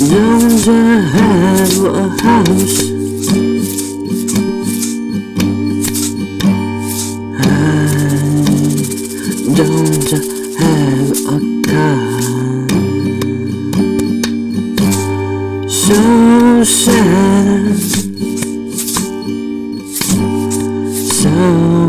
You have a house? Don't have a car? So sad, so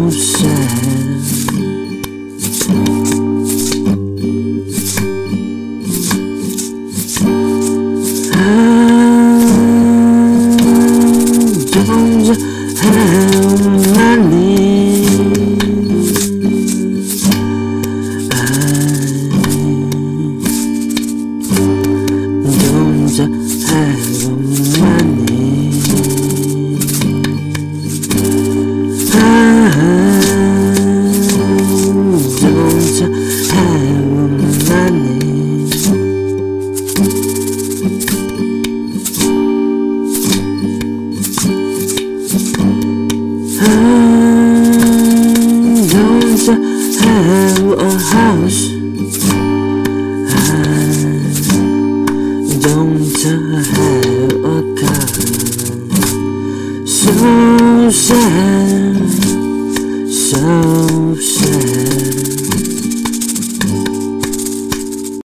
Don't you have a house? Don't you have a car? So sad